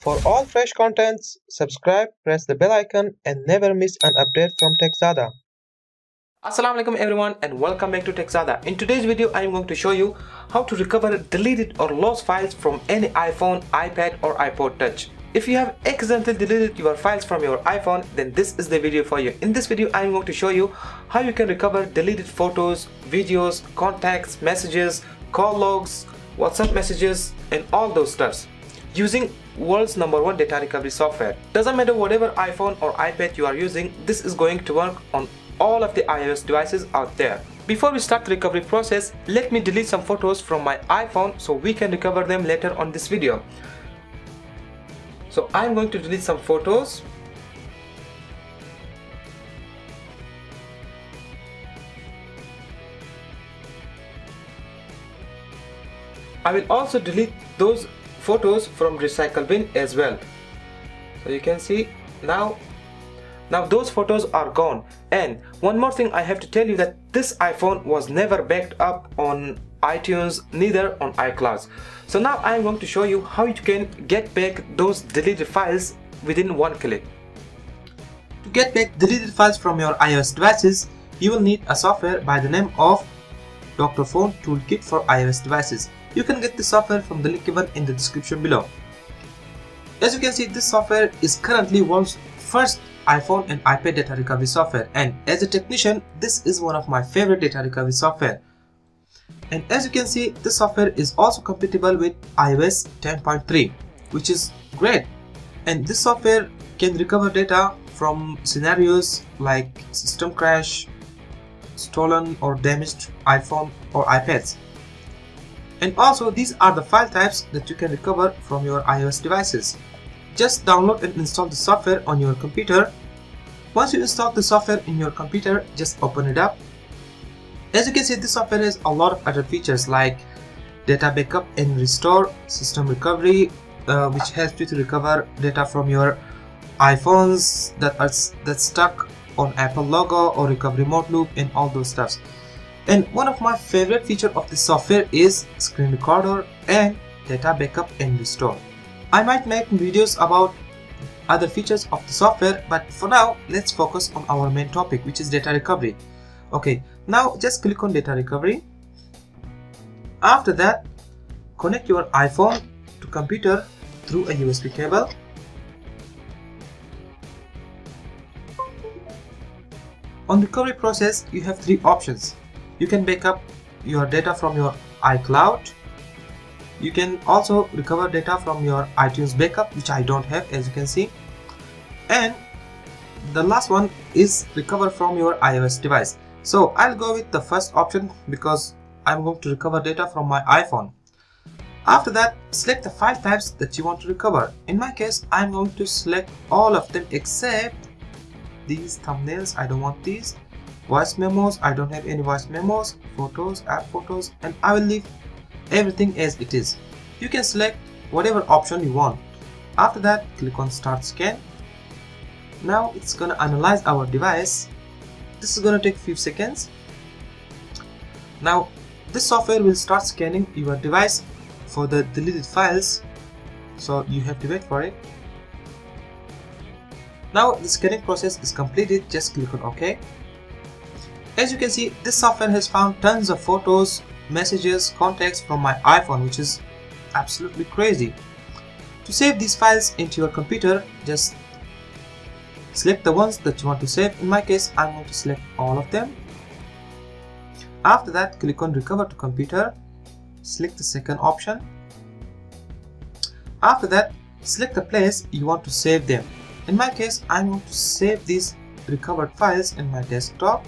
For all fresh contents, subscribe, press the bell icon and never miss an update from Tech Zaada. Assalamu alaikum everyone and welcome back to Tech Zaada. In today's video I am going to show you how to recover deleted or lost files from any iPhone, iPad or iPod touch. If you have accidentally deleted your files from your iPhone then this is the video for you. In this video I am going to show you how you can recover deleted photos, videos, contacts, messages, call logs, WhatsApp messages and all those stuffs using world's number one data recovery software. Doesn't matter whatever iPhone or iPad you are using, this is going to work on all of the iOS devices out there. Before we start the recovery process, let me delete some photos from my iPhone so we can recover them later on this video. So I'm going to delete some photos. I will also delete those photos from recycle bin as well. So you can see now now those photos are gone. And one more thing I have to tell you that this iPhone was never backed up on iTunes neither on iCloud. So now I am going to show you how you can get back those deleted files within one click. To get back deleted files from your iOS devices you will need a software by the name of Dr. Fone Toolkit for iOS devices you can get the software from the link given in the description below. As you can see, this software is currently world's first iPhone and iPad data recovery software and as a technician, this is one of my favorite data recovery software. And as you can see, this software is also compatible with iOS 10.3 which is great. And this software can recover data from scenarios like system crash, stolen or damaged iPhone or iPads. And also these are the file types that you can recover from your iOS devices. Just download and install the software on your computer. Once you install the software in your computer, just open it up. As you can see, this software has a lot of other features like data backup and restore, system recovery, uh, which helps you to recover data from your iPhones that are that's stuck on Apple logo or recovery mode loop and all those stuffs. And one of my favorite feature of this software is screen recorder and data backup and restore. I might make videos about other features of the software but for now let's focus on our main topic which is data recovery. Okay, now just click on data recovery. After that, connect your iPhone to computer through a USB cable. On recovery process, you have three options you can backup your data from your iCloud. You can also recover data from your iTunes backup which I don't have as you can see. And the last one is recover from your iOS device. So I'll go with the first option because I'm going to recover data from my iPhone. After that select the file types that you want to recover. In my case I'm going to select all of them except these thumbnails. I don't want these voice memos. I don't have any voice memos photos app photos and i will leave everything as it is. You can select whatever option you want. After that click on start scan. Now it's gonna analyze our device. This is gonna take few seconds. Now this software will start scanning your device for the deleted files. So you have to wait for it. Now the scanning process is completed. Just click on ok as you can see, this software has found tons of photos, messages, contacts from my iPhone which is absolutely crazy. To save these files into your computer, just select the ones that you want to save. In my case, I'm going to select all of them. After that, click on recover to computer, select the second option. After that, select the place you want to save them. In my case, I'm going to save these recovered files in my desktop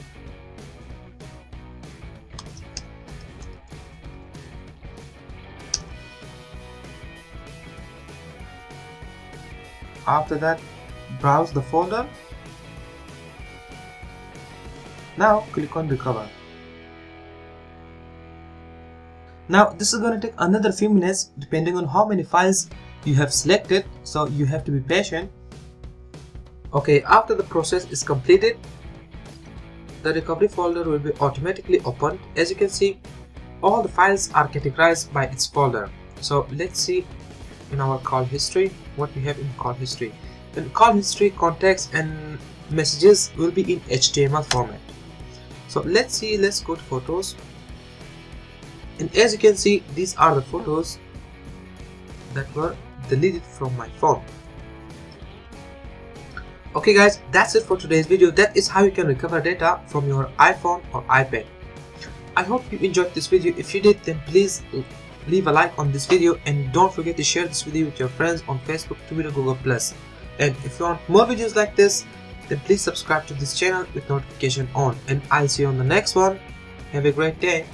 after that browse the folder. Now click on recover. Now this is going to take another few minutes depending on how many files you have selected so you have to be patient. Okay after the process is completed the recovery folder will be automatically opened. As you can see all the files are categorized by its folder. So let's see in our call history what we have in call history. In call history contacts and messages will be in HTML format. So let's see let's go to photos. And as you can see these are the photos that were deleted from my phone. Okay guys that's it for today's video. That is how you can recover data from your iphone or ipad. I hope you enjoyed this video. If you did then please leave a like on this video and don't forget to share this video with your friends on facebook twitter google plus. And if you want more videos like this then please subscribe to this channel with notification on. And i'll see you on the next one. Have a great day